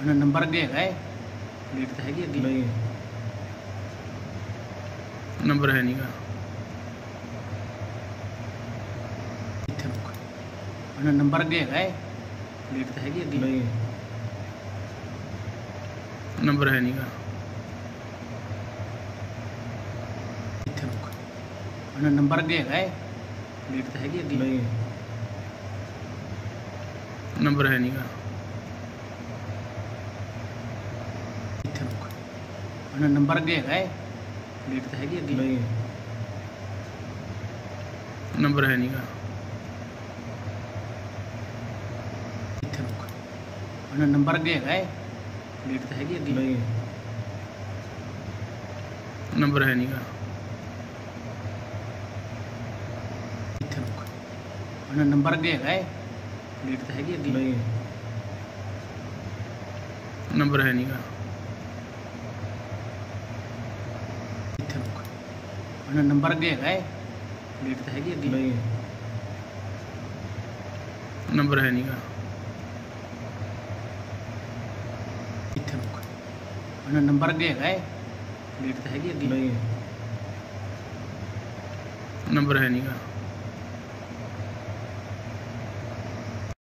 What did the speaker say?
ਉਹਨਾਂ ਨੰਬਰ ਅੱਗੇ ਹੈਗਾ ਹੈ ਪਲੇਟ ਤਾਂ ਹੈਗੀ ਅੱਗੇ। ਨਹੀਂ। ਨੰਬਰ ਹੈ ਨਹੀਂਗਾ ਇੱਥੇ ਰੁਕ ਉਹਨਾਂ ਨੰਬਰ ਅੱਗੇ ਹੈਗਾ ਹੈ ਪਲੇਟ ਤਾਂ ਹੈਗੀ ਅੱਗੇ। ਨਹੀਂ। ਨੰਬਰ ਹੈ ਨਹੀਂਗਾ ਇੱਥੇ ਰੁਕ ਉਹਨਾਂ ਨੰਬਰ ਅੱਗੇ ਹੈਗਾ ਹੈ ਪਲੇਟ ਤਾਂ ਹੈਗੀ ਅੱਗੇ। ਨਹੀਂ। ਨੰਬਰ ਹੈ ਨਹੀਂਗਾ ਇੱਥੇ ਰੁਕ। ਉਹਨਾਂ ਨੰਬਰ ਅੱਗੇ ਹੈਗਾ ਹੈ ਪਲੇਟ ਤਾਂ ਹੈਗੀ ਅੱਗੇ। ਨਹੀਂ। ਨੰਬਰ ਹੈ ਨਹੀਂਗਾ। ਇੱਥੇ ਰੁਕ। ਉਹਨਾਂ ਨੰਬਰ ਅੱਗੇ ਹੈਗਾ ਹੈ ਪਲੇਟ ਤਾਂ ਹੈਗੀ ਅੱਗੇ। ਨਹੀਂ। ਨੰਬਰ ਹੈ ਨਹੀਂਗਾ। ਇੱਥੇ ਰੁਕ। ਉਹਨਾਂ ਨੰਬਰ ਅੱਗੇ ਹੈਗਾ ਹੈ ਪਲੇਟ ਤਾਂ ਹੈਗੀ ਅੱਗੇ। ਨਹੀਂ। ਨੰਬਰ ਹੈ ਨਹੀਂਗਾ ਨਹੀਂ ਨੰਬਰ ਹੈ ਨਹੀਂਗਾ ਨਹੀਂ ਨੰਬਰ ਹੈ ਨਹੀਂਗਾ ਨਹੀਂ ਨੰਬਰ ਹੈ ਨਹੀਂਗਾ ਨਹੀਂ ਨੰਬਰ ਹੈ ਨਹੀਂਗਾ ਨਹੀਂ ਨੰਬਰ ਹੈ ਨਹੀਂਗਾ ਨਹੀਂ ਇੱਥੇ ਰੁਕ ਉਹਨਾਂ ਨੰਬਰ ਅੱਗੇ ਹੈਗਾ ਹੈ ਪਲੇਟ ਤਾਂ ਹੈਗੀ ਅੱਗੇ। ਨਹੀਂ। ਨੰਬਰ ਹੈ ਨਹੀਂਗਾ ਇੱਥੇ ਰੁਕ। ਉਹਨਾਂ ਨੰਬਰ ਅੱਗੇ ਹੈਗਾ ਹੈ ਪਲੇਟ ਤਾਂ ਹੈਗੀ ਅੱਗੇ। ਨਹੀਂ। ਨੰਬਰ ਹੈ ਨਹੀਂਗਾ